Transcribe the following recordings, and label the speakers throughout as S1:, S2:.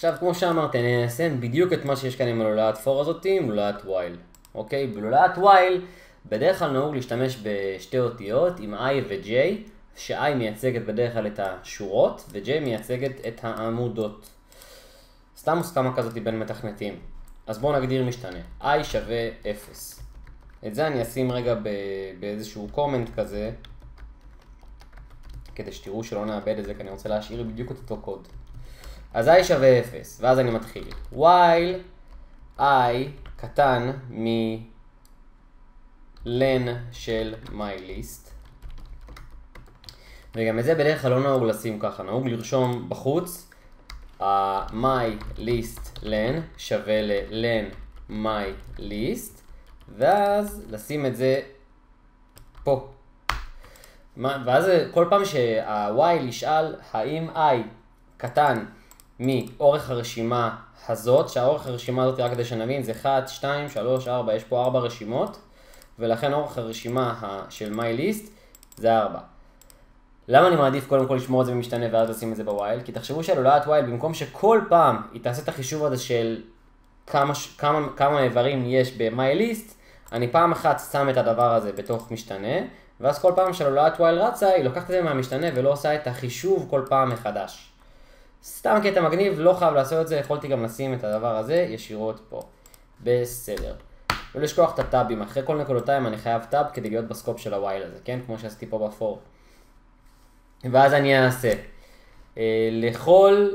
S1: עכשיו, כמו שאמרתי, אני אעשה בדיוק את מה שיש כאן עם הלולאת for הזאתי, עם לולאת while. אוקיי? בלולאת while, בדרך כלל נהוג להשתמש בשתי אותיות, עם i ו-j, ש-i מייצגת בדרך כלל את השורות, ו-j מייצגת את העמודות. סתם מוסכמה כזאת בין מתכנתים. אז בואו נגדיר משתנה. i שווה 0. את זה אני אשים רגע באיזשהו קומנט כזה, כדי שתראו שלא נאבד את זה, כי אני רוצה להשאיר בדיוק את אותו קוד. אז i שווה 0, ואז אני מתחיל. while i קטן מ-len של mylist, וגם את זה בדרך כלל לא נהוג לשים ככה, נהוג לרשום בחוץ ה-mylist len שווה ל-len mylist, ואז לשים את זה פה. ואז כל פעם שה-while ישאל האם i קטן מאורך הרשימה הזאת, שהאורך הרשימה הזאת, רק כדי שנבין, זה 1, 2, 3, 4, יש פה 4 רשימות, ולכן אורך הרשימה של MyList זה 4. למה אני מעדיף קודם כל לשמור את זה במשתנה ואז לשים את זה בווייל? כי תחשבו שהלולאת ווייל, במקום שכל פעם היא תעשה את החישוב הזה של כמה, כמה, כמה איברים יש ב-MyList, אני פעם אחת שם את הדבר הזה בתוך משתנה, ואז כל פעם שהלולאת ווייל רצה, היא לוקחת את זה מהמשתנה ולא עושה את החישוב כל פעם מחדש. סתם קטע מגניב, לא חייב לעשות את זה, יכולתי גם לשים את הדבר הזה ישירות פה. בסדר. לא לשכוח את הטאבים, אחרי כל נקודותיים אני חייב טאב כדי להיות בסקופ של הווייל הזה, כן? כמו שעשיתי פה בפור. ואז אני אעשה. אה, לכל,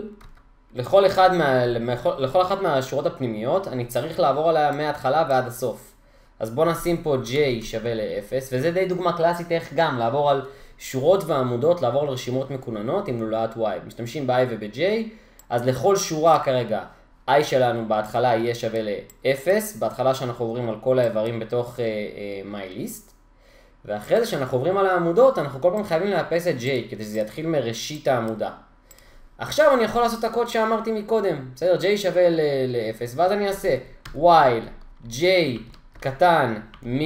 S1: לכל, אחד מה, לכל, לכל אחת מהשורות הפנימיות אני צריך לעבור עליה מההתחלה ועד הסוף. אז בוא נשים פה j שווה ל-0, וזה די דוגמה קלאסית איך גם לעבור על שורות ועמודות לעבור לרשימות מקוננות עם לולאת y. משתמשים ב-i וב-j, אז לכל שורה כרגע i שלנו בהתחלה יהיה שווה ל-0, בהתחלה שאנחנו עוברים על כל האיברים בתוך uh, uh, my list, ואחרי זה שאנחנו עוברים על העמודות, אנחנו כל פעם חייבים לאפס את j, כדי שזה יתחיל מראשית העמודה. עכשיו אני יכול לעשות את הקוד שאמרתי מקודם, בסדר? j שווה ל-0, ואז אני אעשה while j קטן מ...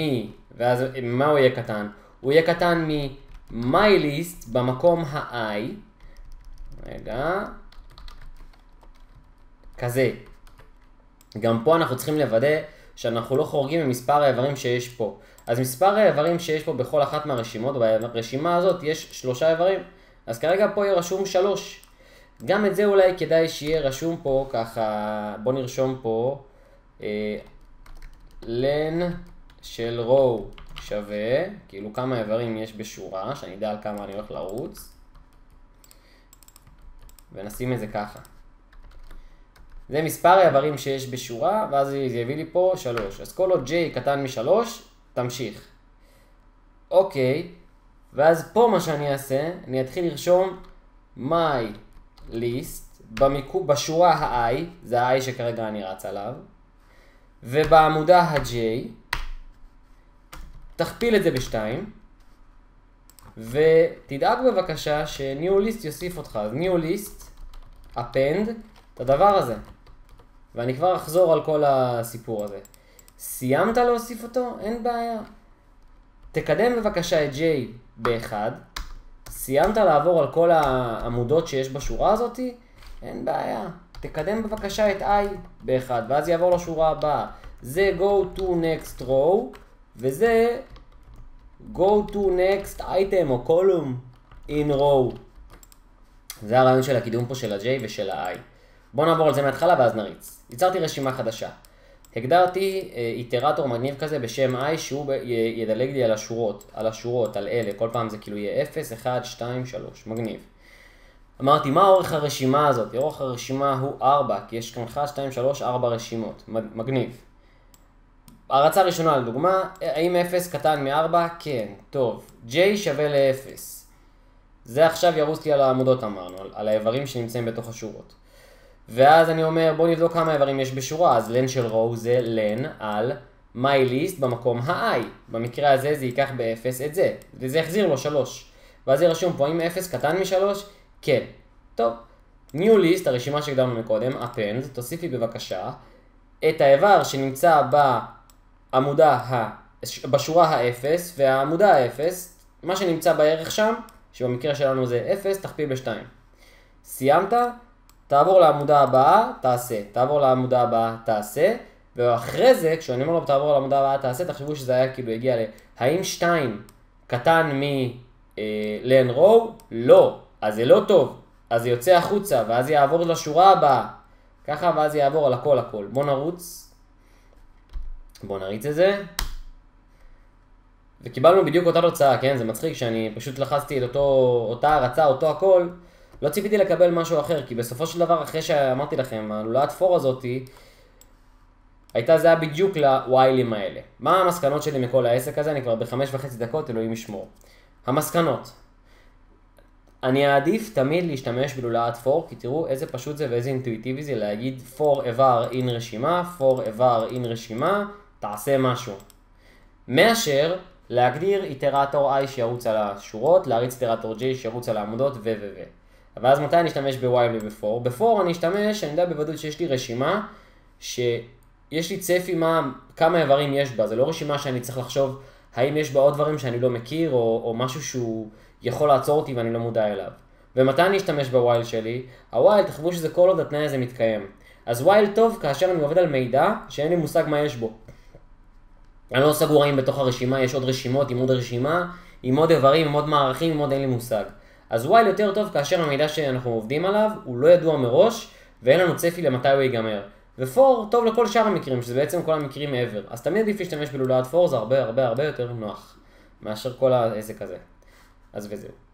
S1: ואז מה הוא יהיה קטן? הוא יהיה קטן מ... MyList במקום ה-i, רגע, כזה. גם פה אנחנו צריכים לוודא שאנחנו לא חורגים ממספר האיברים שיש פה. אז מספר האיברים שיש פה בכל אחת מהרשימות, ברשימה הזאת יש שלושה איברים, אז כרגע פה יהיה רשום שלוש. גם את זה אולי כדאי שיהיה רשום פה ככה, בוא נרשום פה, אה, len של row שווה, כאילו כמה איברים יש בשורה, שאני אדע על כמה אני הולך לרוץ. ונשים את זה ככה. זה מספר האיברים שיש בשורה, ואז זה יביא לי פה 3. אז כל עוד j קטן מ-3, תמשיך. אוקיי, ואז פה מה שאני אעשה, אני אתחיל לרשום my list במיקו, בשורה ה-i, זה ה-i שכרגע אני רץ עליו, ובעמודה ה-j, תכפיל את זה בשתיים, ותדאג בבקשה list יוסיף אותך. אז list, append, את הדבר הזה. ואני כבר אחזור על כל הסיפור הזה. סיימת להוסיף אותו? אין בעיה. תקדם בבקשה את J ב-1, סיימת לעבור על כל העמודות שיש בשורה הזאתי? אין בעיה. תקדם בבקשה את I ב-1, ואז יעבור לשורה הבאה. זה go to next row, וזה go to next item או column in row. זה הרעיון של הקידום פה של ה-J ושל ה-I. בואו נעבור על זה מההתחלה ואז נריץ. ייצרתי רשימה חדשה. הגדרתי אה, איטרטור מגניב כזה בשם i שהוא ידלג לי על השורות, על השורות, על אלה, כל פעם זה כאילו יהיה 0, 1, 2, 3, מגניב. אמרתי, מה אורך הרשימה הזאת? אורך הרשימה הוא 4, כי יש כאן 1, 2, 3, 4 רשימות, מגניב. הרצה ראשונה לדוגמה, האם 0 קטן מ-4? כן, טוב. J שווה ל-0. זה עכשיו ירוץ לי על העמודות אמרנו, על האיברים שנמצאים בתוך השורות. ואז אני אומר, בוא נבדוק כמה איברים יש בשורה, אז len של row זה len על mylist במקום ה-i. במקרה הזה זה ייקח ב-0 את זה, וזה יחזיר לו 3. ואז יהיה רשום פה, האם 0 קטן מ-3? כן. טוב. new list, הרשימה שהגדרנו מקודם, append, תוסיפי בבקשה את האיבר שנמצא ב... עמודה ה... בשורה ה-0 והעמודה ה-0, מה שנמצא בערך שם, שבמקרה שלנו זה 0, תכפיל ב-2. סיימת? תעבור לעמודה הבאה, תעשה. תעבור לעמודה הבאה, תעשה. ואחרי זה, כשאני אומר לו תעבור לעמודה הבאה, תעשה, תחשבו שזה היה כאילו הגיע ל... האם 2 קטן מ-len row? לא. אז זה לא טוב. אז זה יוצא החוצה, ואז יעבור לשורה הבאה. ככה, ואז יעבור על הכל הכל. בוא נרוץ. בוא נריץ את זה. וקיבלנו בדיוק אותה תוצאה, כן? זה מצחיק שאני פשוט לחצתי את אותו, אותה הרצה, אותו הכל. לא ציפיתי לקבל משהו אחר, כי בסופו של דבר, אחרי שאמרתי לכם, הלולאת פור הזאתי, הייתה זהה בדיוק לוויילים האלה. מה המסקנות שלי מכל העסק הזה? אני כבר בחמש וחצי דקות, אלוהים ישמור. המסקנות. אני אעדיף תמיד להשתמש בלולאת for, כי תראו איזה פשוט זה ואיזה אינטואיטיבי זה להגיד for איבר in רשימה, for איבר in רשימה, תעשה משהו. מאשר להגדיר איטרטור i שירוץ על השורות, להריץ איטרטור j שירוץ על העמודות ו ו ו. ואז מתי אני אשתמש ב-while וב-for? ב-for אני אשתמש, אני יודע בוודאות שיש לי רשימה שיש לי צפי מה, כמה איברים יש בה, זה לא רשימה שאני צריך לחשוב האם יש בה עוד דברים שאני לא מכיר או, או משהו שהוא יכול לעצור אותי ואני לא מודע אליו. ומתי אני אשתמש בווייל שלי? הווייל, תחשבו שזה כל עוד התנאי הזה מתקיים. אז ווייל טוב כאשר אני עובד על מידע שאין לי מושג מה יש בו. אני לא סגור האם בתוך הרשימה יש עוד רשימות עם עוד רשימה, עם עוד איברים, עם עוד מערכים, עם עוד אין לי מושג. אז ווייל יותר טוב כאשר המידע שאנחנו עובדים עליו הוא לא ידוע מראש ואין לנו צפי למתי הוא ייגמר. ופור טוב לכל שאר המקרים, שזה בעצם כל המקרים מעבר. אז תמיד עדיף להשתמש בלולאת פור, זה הרבה הרבה הרבה יותר נוח מאשר כל העסק הזה. אז וזהו.